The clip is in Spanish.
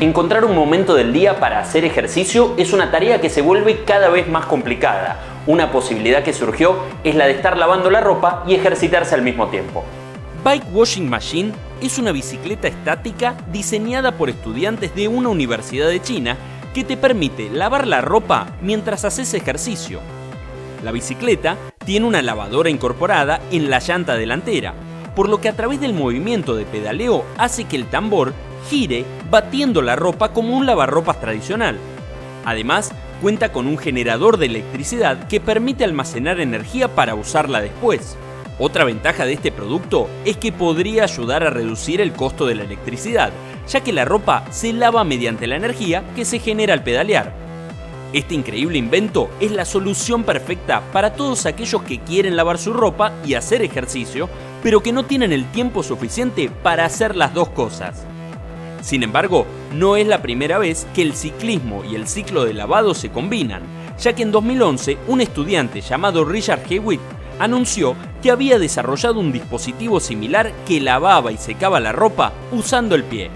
Encontrar un momento del día para hacer ejercicio es una tarea que se vuelve cada vez más complicada. Una posibilidad que surgió es la de estar lavando la ropa y ejercitarse al mismo tiempo. Bike Washing Machine es una bicicleta estática diseñada por estudiantes de una universidad de China que te permite lavar la ropa mientras haces ejercicio. La bicicleta tiene una lavadora incorporada en la llanta delantera, por lo que a través del movimiento de pedaleo hace que el tambor gire batiendo la ropa como un lavarropas tradicional. Además, cuenta con un generador de electricidad que permite almacenar energía para usarla después. Otra ventaja de este producto es que podría ayudar a reducir el costo de la electricidad, ya que la ropa se lava mediante la energía que se genera al pedalear. Este increíble invento es la solución perfecta para todos aquellos que quieren lavar su ropa y hacer ejercicio, pero que no tienen el tiempo suficiente para hacer las dos cosas. Sin embargo, no es la primera vez que el ciclismo y el ciclo de lavado se combinan, ya que en 2011 un estudiante llamado Richard Hewitt anunció que había desarrollado un dispositivo similar que lavaba y secaba la ropa usando el pie.